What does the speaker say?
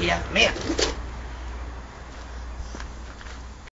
yeah